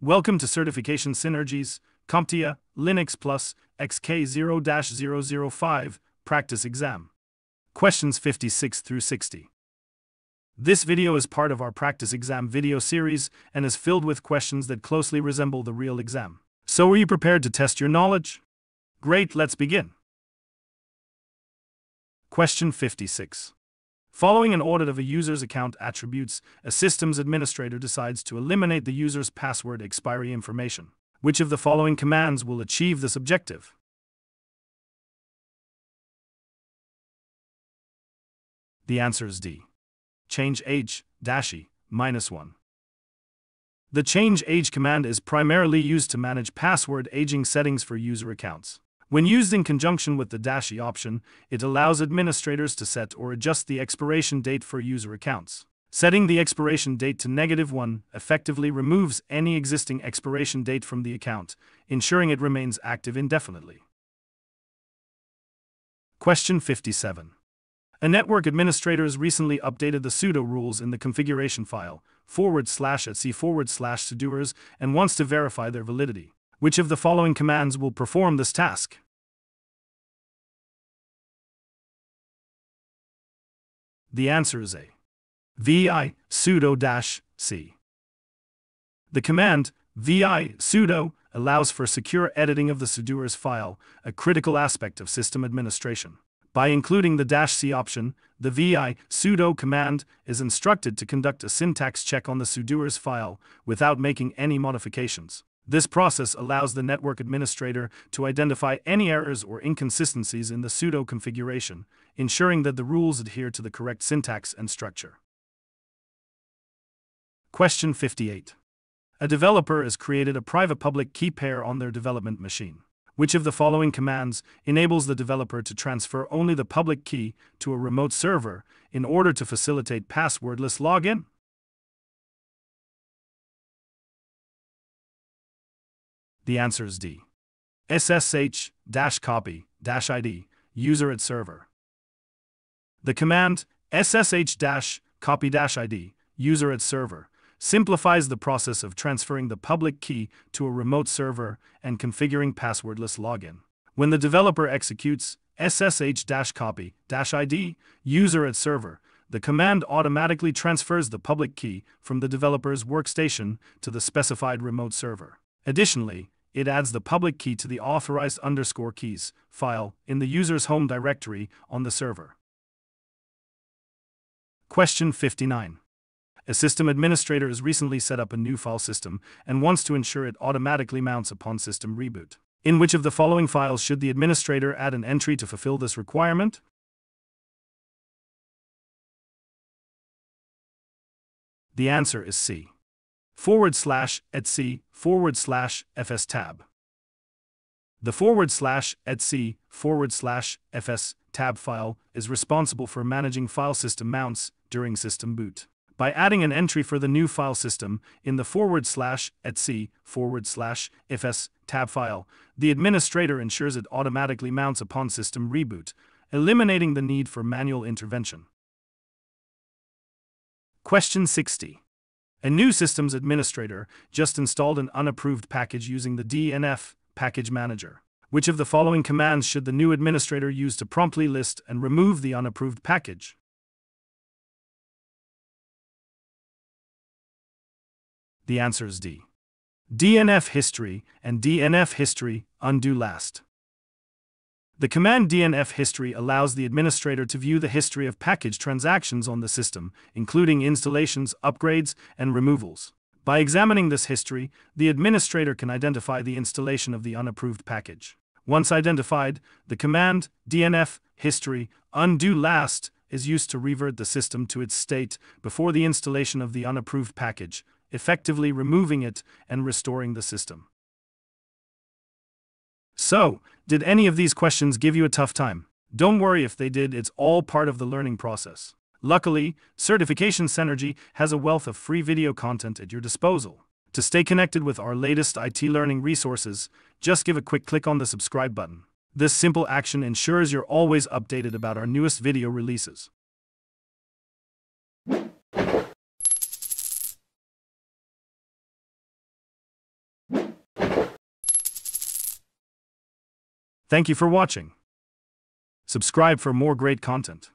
Welcome to Certification Cynergy's, CompTIA, Linux Plus, XK0 005, Practice Exam. Questions 56 through 60. This video is part of our practice exam video series and is filled with questions that closely resemble the real exam. So are you prepared to test your knowledge? Great, let's begin. Question 56. Following an audit of a user's account attributes, a systems administrator decides to eliminate the user's password expiry information. Which of the following commands will achieve this objective? The answer is D. Change age, dash e, minus 1. The change age command is primarily used to manage password aging settings for user accounts. When used in conjunction with the dash e option, it allows administrators to set or adjust the expiration date for user accounts. Setting the expiration date to negative 1 effectively removes any existing expiration date from the account, ensuring it remains active indefinitely. Question 57. A network administrator has recently updated the sudo rules in the configuration file, forward slash etc forward slash sudoers, and wants to verify their validity. Which of the following commands will perform this task? The answer is A. vi sudo dash c. The command visudo allows for secure editing of the sudoers file, a critical aspect of system administration. By including the dash c option, the vi sudo command is instructed to conduct a syntax check on the sudoers file without making any modifications. This process allows the network administrator to identify any errors or inconsistencies in the sudo configuration, ensuring that the rules adhere to the correct syntax and structure. Question 58. A developer has created a private public key pair on their development machine. Which of the following commands enables the developer to transfer only the public key to a remote server in order to facilitate passwordless login? The answer is D. SSH copy ID user at server. The command SSH copy ID user at server simplifies the process of transferring the public key to a remote server and configuring passwordless login. When the developer executes SSH copy ID user at server, the command automatically transfers the public key from the developer's workstation to the specified remote server. Additionally, it adds the public key to the authorized underscore keys file in the user's home directory on the server. Question 59. A system administrator has recently set up a new file system and wants to ensure it automatically mounts upon system reboot. In which of the following files should the administrator add an entry to fulfill this requirement? The answer is C forward slash etc forward slash fs tab. The forward slash etc forward slash fs tab file is responsible for managing file system mounts during system boot. By adding an entry for the new file system in the forward slash etc forward slash fs tab file, the administrator ensures it automatically mounts upon system reboot, eliminating the need for manual intervention. Question 60. A new systems administrator just installed an unapproved package using the DNF package manager. Which of the following commands should the new administrator use to promptly list and remove the unapproved package? The answer is D. DNF history and DNF history undo last. The command DNF history allows the administrator to view the history of package transactions on the system, including installations, upgrades, and removals. By examining this history, the administrator can identify the installation of the unapproved package. Once identified, the command DNF history undo last is used to revert the system to its state before the installation of the unapproved package, effectively removing it and restoring the system. So, did any of these questions give you a tough time? Don't worry if they did, it's all part of the learning process. Luckily, Certification Cynergy has a wealth of free video content at your disposal. To stay connected with our latest IT learning resources, just give a quick click on the subscribe button. This simple action ensures you're always updated about our newest video releases. Thank you for watching. Subscribe for more great content.